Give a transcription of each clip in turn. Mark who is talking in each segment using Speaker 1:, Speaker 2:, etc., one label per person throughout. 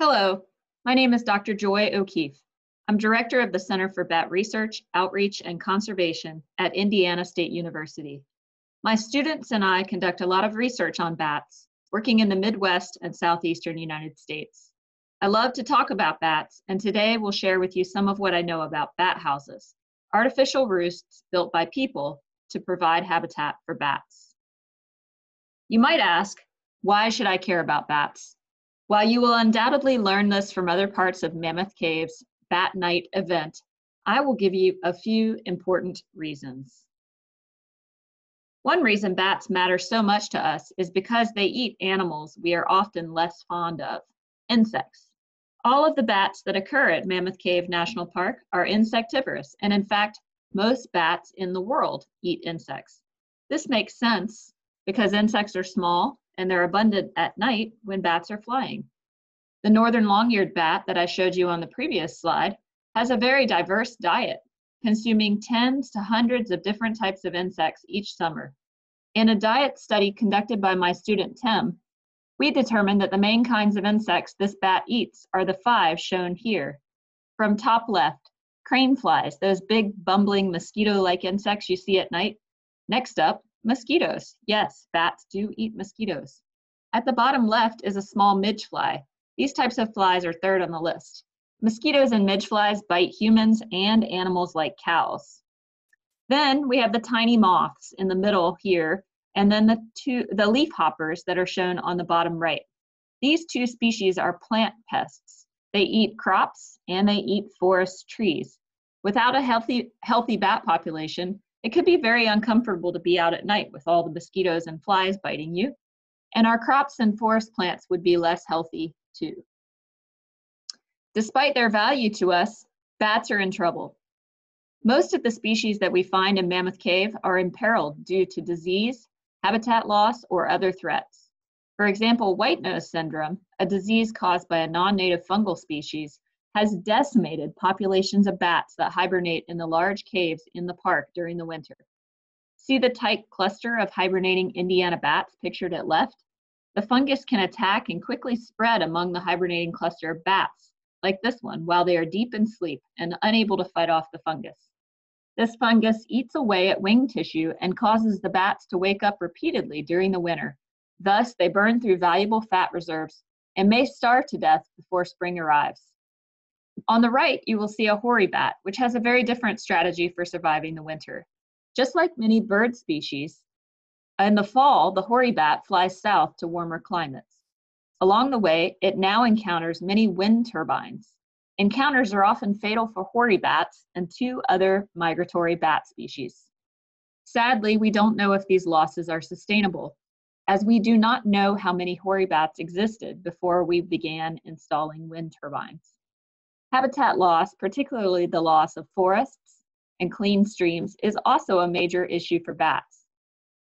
Speaker 1: Hello, my name is Dr. Joy O'Keefe. I'm Director of the Center for Bat Research, Outreach, and Conservation at Indiana State University. My students and I conduct a lot of research on bats, working in the Midwest and Southeastern United States. I love to talk about bats, and today we'll share with you some of what I know about bat houses, artificial roosts built by people to provide habitat for bats. You might ask, why should I care about bats? While you will undoubtedly learn this from other parts of Mammoth Cave's Bat Night event, I will give you a few important reasons. One reason bats matter so much to us is because they eat animals we are often less fond of, insects. All of the bats that occur at Mammoth Cave National Park are insectivorous, and in fact, most bats in the world eat insects. This makes sense because insects are small and they're abundant at night when bats are flying. The northern long-eared bat that I showed you on the previous slide has a very diverse diet, consuming tens to hundreds of different types of insects each summer. In a diet study conducted by my student Tim, we determined that the main kinds of insects this bat eats are the five shown here. From top left, crane flies, those big bumbling mosquito-like insects you see at night. Next up, Mosquitoes. Yes, bats do eat mosquitoes. At the bottom left is a small midge fly. These types of flies are third on the list. Mosquitoes and midge flies bite humans and animals like cows. Then we have the tiny moths in the middle here, and then the two the leaf hoppers that are shown on the bottom right. These two species are plant pests. They eat crops and they eat forest trees. Without a healthy healthy bat population, it could be very uncomfortable to be out at night with all the mosquitoes and flies biting you, and our crops and forest plants would be less healthy too. Despite their value to us, bats are in trouble. Most of the species that we find in Mammoth Cave are imperiled due to disease, habitat loss, or other threats. For example, white nose syndrome, a disease caused by a non-native fungal species, has decimated populations of bats that hibernate in the large caves in the park during the winter. See the tight cluster of hibernating Indiana bats pictured at left? The fungus can attack and quickly spread among the hibernating cluster of bats, like this one, while they are deep in sleep and unable to fight off the fungus. This fungus eats away at wing tissue and causes the bats to wake up repeatedly during the winter. Thus, they burn through valuable fat reserves and may starve to death before spring arrives. On the right, you will see a hoary bat, which has a very different strategy for surviving the winter. Just like many bird species, in the fall, the hoary bat flies south to warmer climates. Along the way, it now encounters many wind turbines. Encounters are often fatal for hoary bats and two other migratory bat species. Sadly, we don't know if these losses are sustainable, as we do not know how many hoary bats existed before we began installing wind turbines. Habitat loss, particularly the loss of forests and clean streams, is also a major issue for bats.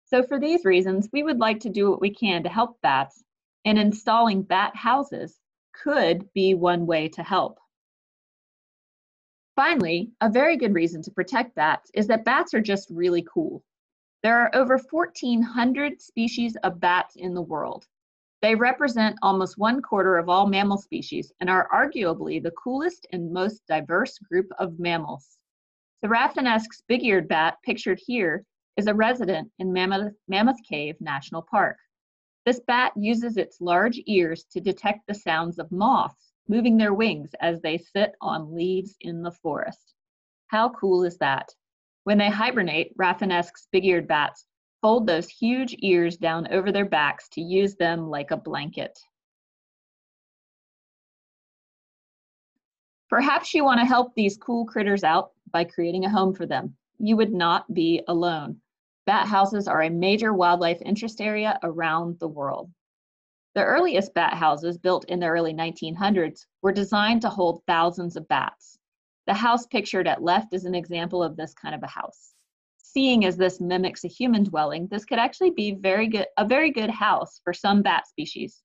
Speaker 1: So for these reasons, we would like to do what we can to help bats, and installing bat houses could be one way to help. Finally, a very good reason to protect bats is that bats are just really cool. There are over 1,400 species of bats in the world, they represent almost one quarter of all mammal species and are arguably the coolest and most diverse group of mammals. The Rafinesque's big-eared bat, pictured here, is a resident in Mammoth, Mammoth Cave National Park. This bat uses its large ears to detect the sounds of moths moving their wings as they sit on leaves in the forest. How cool is that? When they hibernate, Rafinesque's big-eared bats Fold those huge ears down over their backs to use them like a blanket. Perhaps you want to help these cool critters out by creating a home for them. You would not be alone. Bat houses are a major wildlife interest area around the world. The earliest bat houses, built in the early 1900s, were designed to hold thousands of bats. The house pictured at left is an example of this kind of a house seeing as this mimics a human dwelling, this could actually be very good, a very good house for some bat species,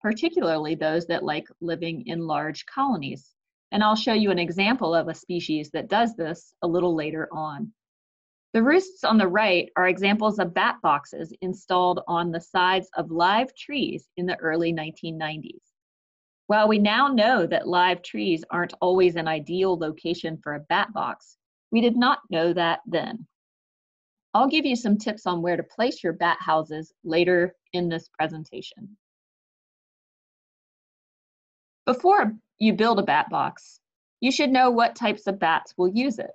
Speaker 1: particularly those that like living in large colonies. And I'll show you an example of a species that does this a little later on. The roosts on the right are examples of bat boxes installed on the sides of live trees in the early 1990s. While we now know that live trees aren't always an ideal location for a bat box, we did not know that then. I'll give you some tips on where to place your bat houses later in this presentation. Before you build a bat box, you should know what types of bats will use it.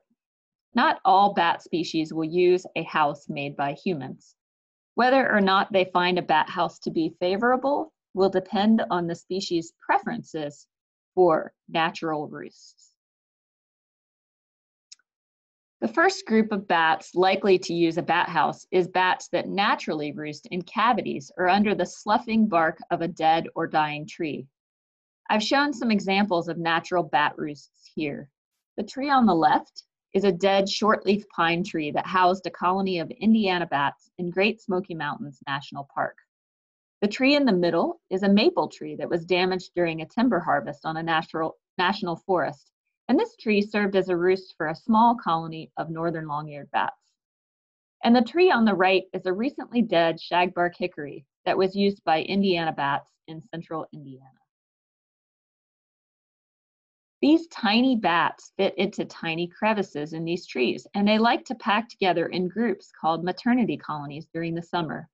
Speaker 1: Not all bat species will use a house made by humans. Whether or not they find a bat house to be favorable will depend on the species' preferences for natural roosts. The first group of bats likely to use a bat house is bats that naturally roost in cavities or under the sloughing bark of a dead or dying tree. I've shown some examples of natural bat roosts here. The tree on the left is a dead shortleaf pine tree that housed a colony of Indiana bats in Great Smoky Mountains National Park. The tree in the middle is a maple tree that was damaged during a timber harvest on a natural, national forest and this tree served as a roost for a small colony of northern long-eared bats. And the tree on the right is a recently dead shagbark hickory that was used by Indiana bats in central Indiana. These tiny bats fit into tiny crevices in these trees, and they like to pack together in groups called maternity colonies during the summer.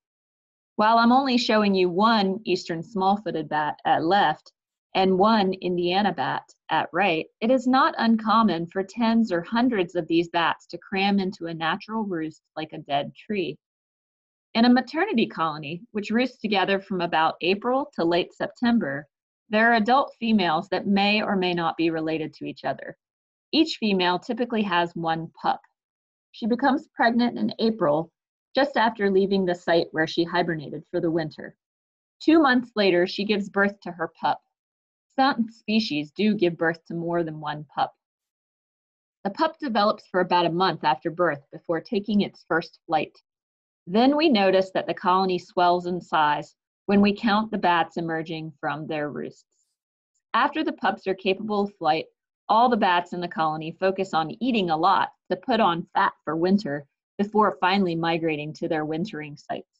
Speaker 1: While I'm only showing you one eastern small-footed bat at left, and one Indiana bat at right, it is not uncommon for tens or hundreds of these bats to cram into a natural roost like a dead tree. In a maternity colony, which roosts together from about April to late September, there are adult females that may or may not be related to each other. Each female typically has one pup. She becomes pregnant in April, just after leaving the site where she hibernated for the winter. Two months later, she gives birth to her pup. Some species do give birth to more than one pup. The pup develops for about a month after birth before taking its first flight. Then we notice that the colony swells in size when we count the bats emerging from their roosts. After the pups are capable of flight, all the bats in the colony focus on eating a lot to put on fat for winter before finally migrating to their wintering sites.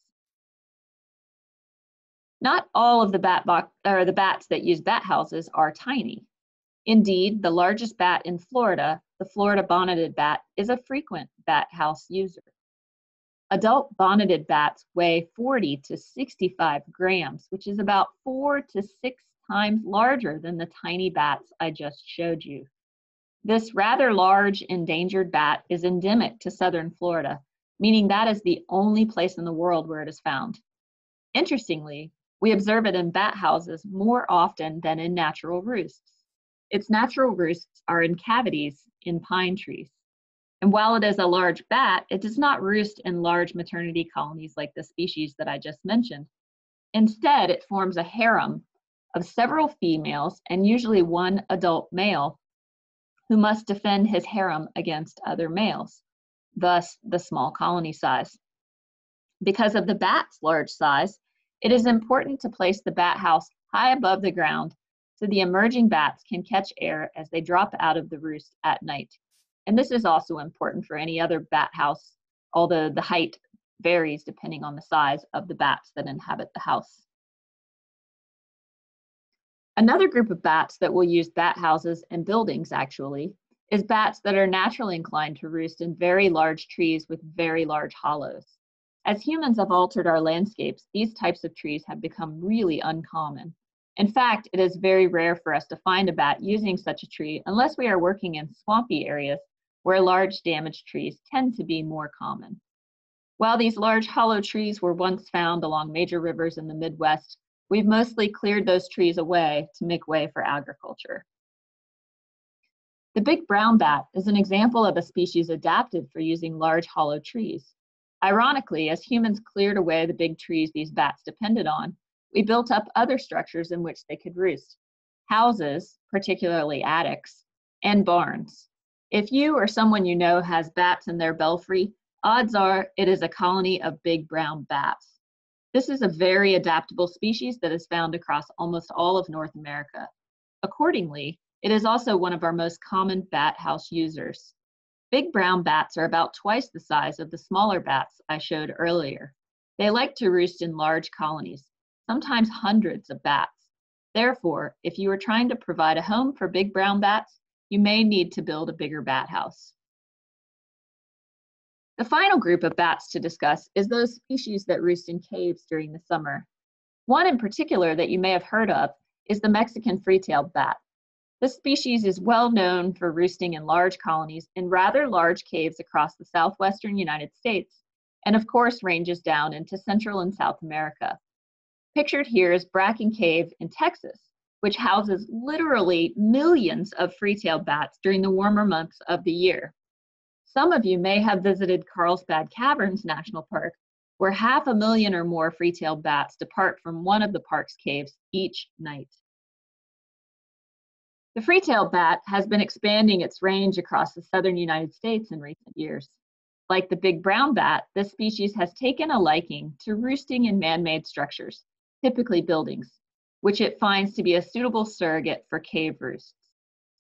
Speaker 1: Not all of the bat box, or the bats that use bat houses are tiny. Indeed, the largest bat in Florida, the Florida bonneted bat, is a frequent bat house user. Adult bonneted bats weigh 40 to 65 grams, which is about four to six times larger than the tiny bats I just showed you. This rather large endangered bat is endemic to southern Florida, meaning that is the only place in the world where it is found. Interestingly, we observe it in bat houses more often than in natural roosts. Its natural roosts are in cavities in pine trees. And while it is a large bat, it does not roost in large maternity colonies like the species that I just mentioned. Instead, it forms a harem of several females and usually one adult male who must defend his harem against other males, thus the small colony size. Because of the bat's large size, it is important to place the bat house high above the ground so the emerging bats can catch air as they drop out of the roost at night. And this is also important for any other bat house, although the height varies depending on the size of the bats that inhabit the house. Another group of bats that will use bat houses and buildings actually is bats that are naturally inclined to roost in very large trees with very large hollows. As humans have altered our landscapes, these types of trees have become really uncommon. In fact, it is very rare for us to find a bat using such a tree unless we are working in swampy areas where large damaged trees tend to be more common. While these large hollow trees were once found along major rivers in the Midwest, we've mostly cleared those trees away to make way for agriculture. The big brown bat is an example of a species adapted for using large hollow trees. Ironically, as humans cleared away the big trees these bats depended on, we built up other structures in which they could roost houses, particularly attics, and barns. If you or someone you know has bats in their belfry, odds are it is a colony of big brown bats. This is a very adaptable species that is found across almost all of North America. Accordingly, it is also one of our most common bat house users. Big brown bats are about twice the size of the smaller bats I showed earlier. They like to roost in large colonies, sometimes hundreds of bats. Therefore, if you are trying to provide a home for big brown bats, you may need to build a bigger bat house. The final group of bats to discuss is those species that roost in caves during the summer. One in particular that you may have heard of is the Mexican free-tailed bat. This species is well known for roosting in large colonies in rather large caves across the southwestern United States, and of course ranges down into Central and South America. Pictured here is Bracken Cave in Texas, which houses literally millions of free-tailed bats during the warmer months of the year. Some of you may have visited Carlsbad Caverns National Park, where half a million or more free-tailed bats depart from one of the park's caves each night. The free-tailed bat has been expanding its range across the southern United States in recent years. Like the big brown bat, this species has taken a liking to roosting in man-made structures, typically buildings, which it finds to be a suitable surrogate for cave roosts.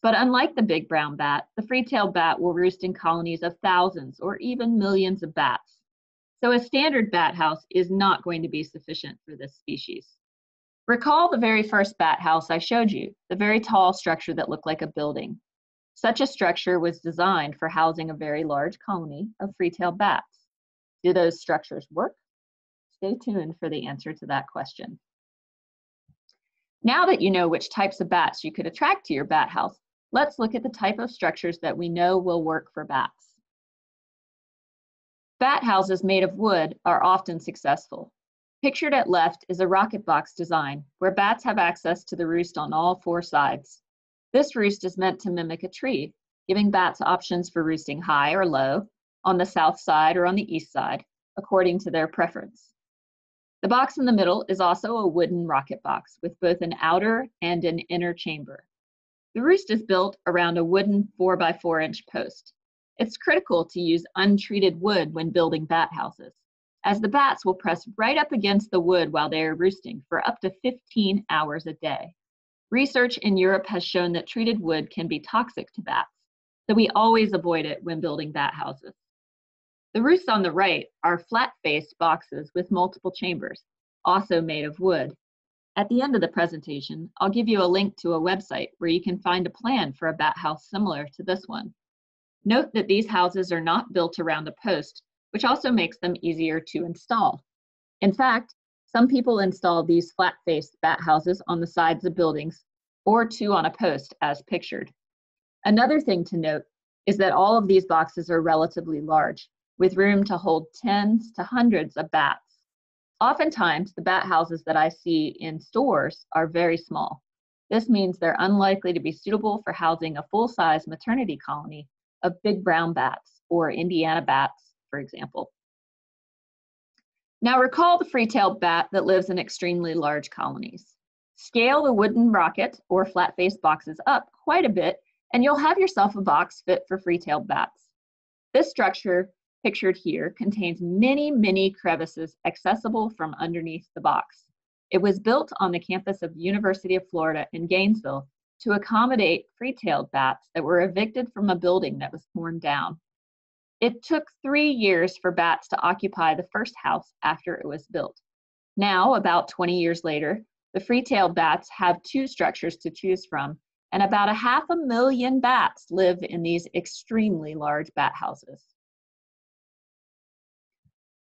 Speaker 1: But unlike the big brown bat, the free-tailed bat will roost in colonies of thousands or even millions of bats. So a standard bat house is not going to be sufficient for this species. Recall the very first bat house I showed you, the very tall structure that looked like a building. Such a structure was designed for housing a very large colony of free-tailed bats. Do those structures work? Stay tuned for the answer to that question. Now that you know which types of bats you could attract to your bat house, Let's look at the type of structures that we know will work for bats. Bat houses made of wood are often successful. Pictured at left is a rocket box design where bats have access to the roost on all four sides. This roost is meant to mimic a tree, giving bats options for roosting high or low, on the south side or on the east side, according to their preference. The box in the middle is also a wooden rocket box with both an outer and an inner chamber. The roost is built around a wooden 4 by 4 inch post. It's critical to use untreated wood when building bat houses, as the bats will press right up against the wood while they are roosting for up to 15 hours a day. Research in Europe has shown that treated wood can be toxic to bats, so we always avoid it when building bat houses. The roosts on the right are flat-faced boxes with multiple chambers, also made of wood, at the end of the presentation, I'll give you a link to a website where you can find a plan for a bat house similar to this one. Note that these houses are not built around a post, which also makes them easier to install. In fact, some people install these flat-faced bat houses on the sides of buildings or two on a post as pictured. Another thing to note is that all of these boxes are relatively large, with room to hold tens to hundreds of bats. Oftentimes, the bat houses that I see in stores are very small. This means they're unlikely to be suitable for housing a full-size maternity colony of big brown bats or Indiana bats, for example. Now recall the free-tailed bat that lives in extremely large colonies. Scale the wooden rocket or flat-faced boxes up quite a bit and you'll have yourself a box fit for free-tailed bats. This structure pictured here contains many, many crevices accessible from underneath the box. It was built on the campus of University of Florida in Gainesville to accommodate free-tailed bats that were evicted from a building that was torn down. It took three years for bats to occupy the first house after it was built. Now, about 20 years later, the free-tailed bats have two structures to choose from, and about a half a million bats live in these extremely large bat houses.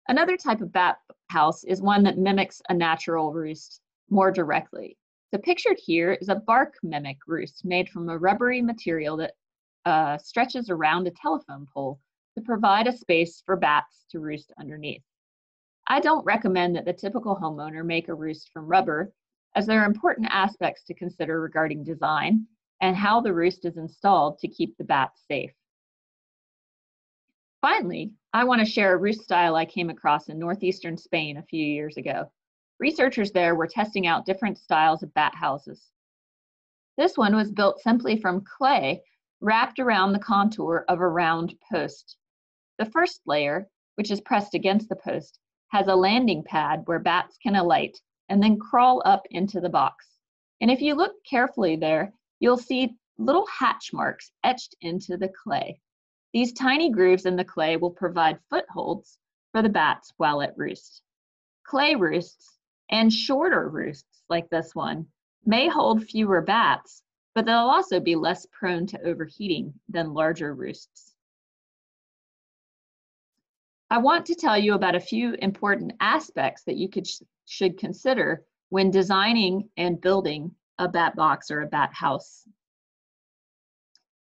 Speaker 1: Another type of bat house is one that mimics a natural roost more directly. The pictured here is a bark mimic roost made from a rubbery material that uh, stretches around a telephone pole to provide a space for bats to roost underneath. I don't recommend that the typical homeowner make a roost from rubber, as there are important aspects to consider regarding design and how the roost is installed to keep the bats safe. Finally, I want to share a roost style I came across in northeastern Spain a few years ago. Researchers there were testing out different styles of bat houses. This one was built simply from clay wrapped around the contour of a round post. The first layer, which is pressed against the post, has a landing pad where bats can alight and then crawl up into the box. And if you look carefully there, you'll see little hatch marks etched into the clay. These tiny grooves in the clay will provide footholds for the bats while at roost. Clay roosts and shorter roosts like this one may hold fewer bats, but they'll also be less prone to overheating than larger roosts. I want to tell you about a few important aspects that you could, should consider when designing and building a bat box or a bat house.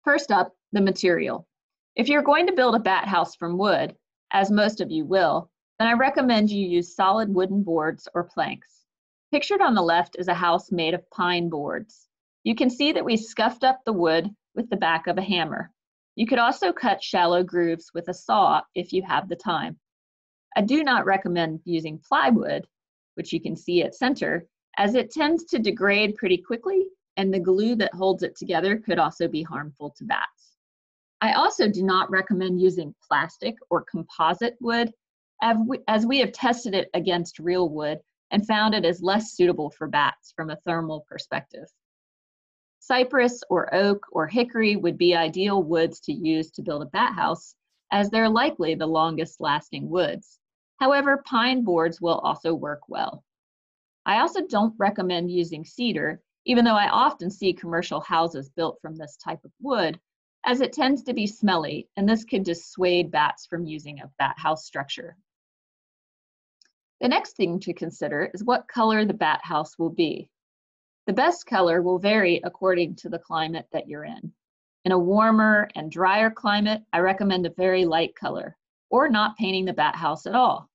Speaker 1: First up, the material. If you're going to build a bat house from wood, as most of you will, then I recommend you use solid wooden boards or planks. Pictured on the left is a house made of pine boards. You can see that we scuffed up the wood with the back of a hammer. You could also cut shallow grooves with a saw if you have the time. I do not recommend using plywood, which you can see at center, as it tends to degrade pretty quickly and the glue that holds it together could also be harmful to bats. I also do not recommend using plastic or composite wood as we have tested it against real wood and found it is less suitable for bats from a thermal perspective. Cypress or oak or hickory would be ideal woods to use to build a bat house as they're likely the longest lasting woods. However, pine boards will also work well. I also don't recommend using cedar, even though I often see commercial houses built from this type of wood, as it tends to be smelly, and this could dissuade bats from using a bat house structure. The next thing to consider is what color the bat house will be. The best color will vary according to the climate that you're in. In a warmer and drier climate, I recommend a very light color, or not painting the bat house at all.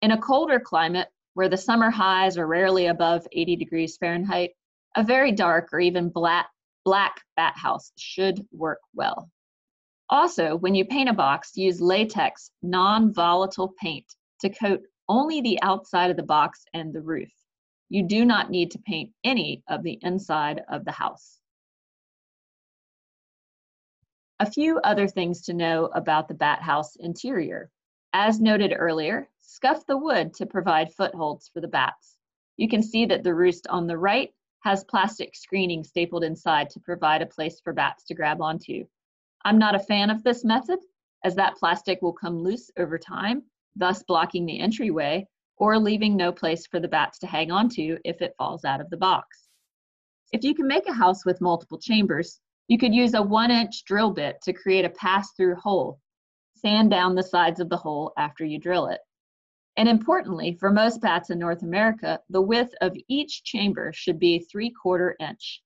Speaker 1: In a colder climate, where the summer highs are rarely above 80 degrees Fahrenheit, a very dark or even black, black bat house should work well. Also, when you paint a box, use latex non-volatile paint to coat only the outside of the box and the roof. You do not need to paint any of the inside of the house. A few other things to know about the bat house interior. As noted earlier, scuff the wood to provide footholds for the bats. You can see that the roost on the right has plastic screening stapled inside to provide a place for bats to grab onto. I'm not a fan of this method, as that plastic will come loose over time, thus blocking the entryway, or leaving no place for the bats to hang onto if it falls out of the box. If you can make a house with multiple chambers, you could use a one inch drill bit to create a pass-through hole. Sand down the sides of the hole after you drill it. And importantly, for most bats in North America, the width of each chamber should be 3 quarter inch.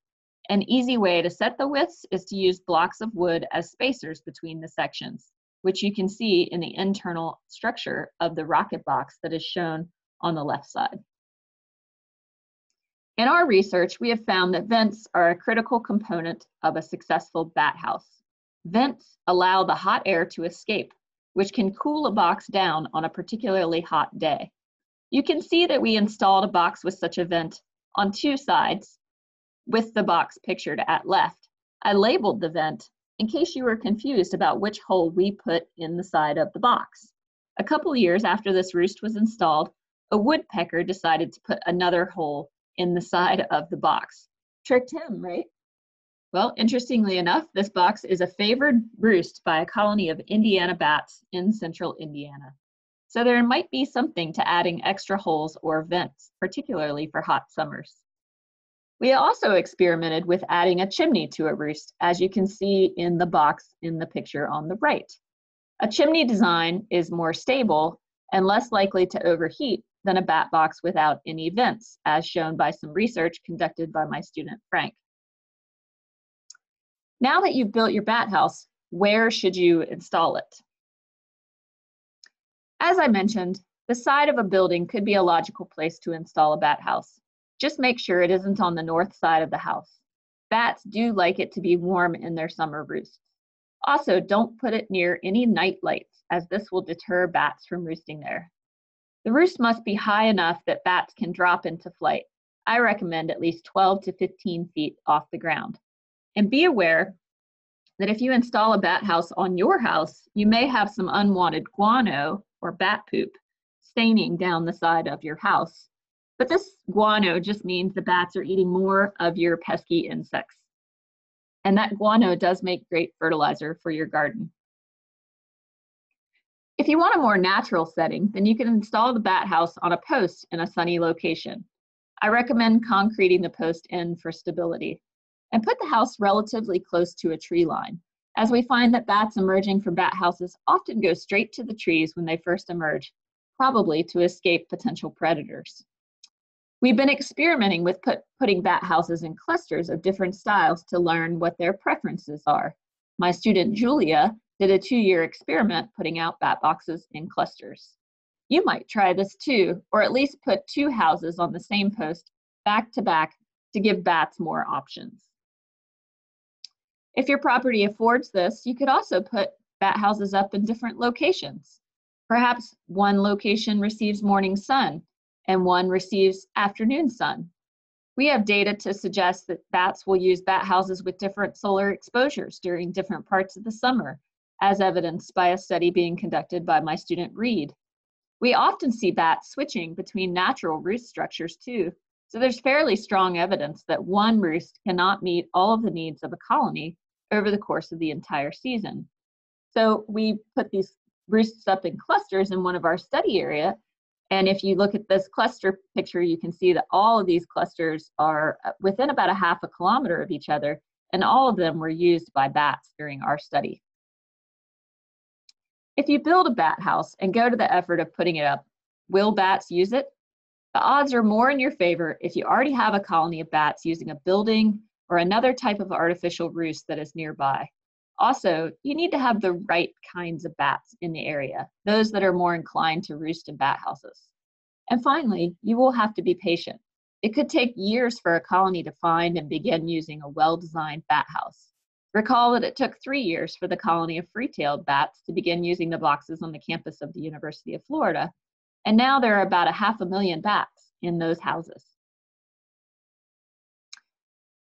Speaker 1: An easy way to set the widths is to use blocks of wood as spacers between the sections which you can see in the internal structure of the rocket box that is shown on the left side. In our research, we have found that vents are a critical component of a successful bat house. Vents allow the hot air to escape, which can cool a box down on a particularly hot day. You can see that we installed a box with such a vent on two sides, with the box pictured at left. I labeled the vent in case you were confused about which hole we put in the side of the box. A couple years after this roost was installed, a woodpecker decided to put another hole in the side of the box. Tricked him, right? Well, interestingly enough, this box is a favored roost by a colony of Indiana bats in central Indiana. So there might be something to adding extra holes or vents, particularly for hot summers. We also experimented with adding a chimney to a roost, as you can see in the box in the picture on the right. A chimney design is more stable and less likely to overheat than a bat box without any vents, as shown by some research conducted by my student Frank. Now that you've built your bat house, where should you install it? As I mentioned, the side of a building could be a logical place to install a bat house. Just make sure it isn't on the north side of the house. Bats do like it to be warm in their summer roosts. Also, don't put it near any night lights, as this will deter bats from roosting there. The roost must be high enough that bats can drop into flight. I recommend at least 12 to 15 feet off the ground. And be aware that if you install a bat house on your house, you may have some unwanted guano or bat poop staining down the side of your house but this guano just means the bats are eating more of your pesky insects. And that guano does make great fertilizer for your garden. If you want a more natural setting, then you can install the bat house on a post in a sunny location. I recommend concreting the post in for stability. And put the house relatively close to a tree line, as we find that bats emerging from bat houses often go straight to the trees when they first emerge, probably to escape potential predators. We've been experimenting with put, putting bat houses in clusters of different styles to learn what their preferences are. My student Julia did a two-year experiment putting out bat boxes in clusters. You might try this too, or at least put two houses on the same post back to back to give bats more options. If your property affords this, you could also put bat houses up in different locations. Perhaps one location receives morning sun and one receives afternoon sun. We have data to suggest that bats will use bat houses with different solar exposures during different parts of the summer, as evidenced by a study being conducted by my student Reed. We often see bats switching between natural roost structures too, so there's fairly strong evidence that one roost cannot meet all of the needs of a colony over the course of the entire season. So we put these roosts up in clusters in one of our study area and if you look at this cluster picture, you can see that all of these clusters are uh, within about a half a kilometer of each other, and all of them were used by bats during our study. If you build a bat house and go to the effort of putting it up, will bats use it? The odds are more in your favor if you already have a colony of bats using a building or another type of artificial roost that is nearby. Also, you need to have the right kinds of bats in the area, those that are more inclined to roost in bat houses. And finally, you will have to be patient. It could take years for a colony to find and begin using a well-designed bat house. Recall that it took three years for the colony of free-tailed bats to begin using the boxes on the campus of the University of Florida, and now there are about a half a million bats in those houses.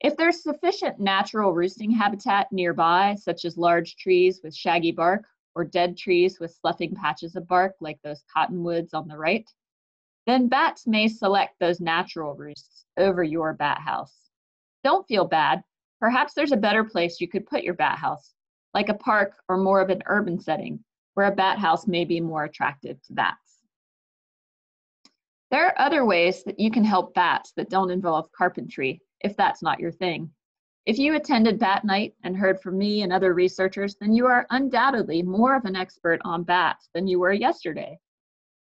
Speaker 1: If there's sufficient natural roosting habitat nearby, such as large trees with shaggy bark or dead trees with sloughing patches of bark like those cottonwoods on the right, then bats may select those natural roosts over your bat house. Don't feel bad. Perhaps there's a better place you could put your bat house, like a park or more of an urban setting, where a bat house may be more attractive to bats. There are other ways that you can help bats that don't involve carpentry if that's not your thing. If you attended Bat Night and heard from me and other researchers, then you are undoubtedly more of an expert on bats than you were yesterday.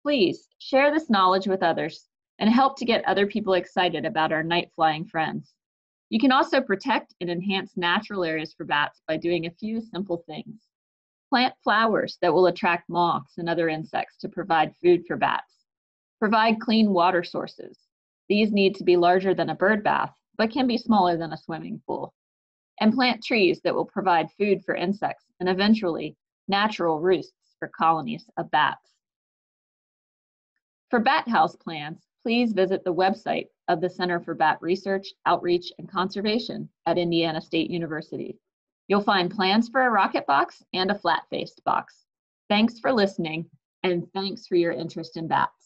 Speaker 1: Please share this knowledge with others and help to get other people excited about our night flying friends. You can also protect and enhance natural areas for bats by doing a few simple things. Plant flowers that will attract moths and other insects to provide food for bats. Provide clean water sources. These need to be larger than a bird bath but can be smaller than a swimming pool. And plant trees that will provide food for insects and eventually natural roosts for colonies of bats. For bat house plans, please visit the website of the Center for Bat Research, Outreach, and Conservation at Indiana State University. You'll find plans for a rocket box and a flat-faced box. Thanks for listening, and thanks for your interest in bats.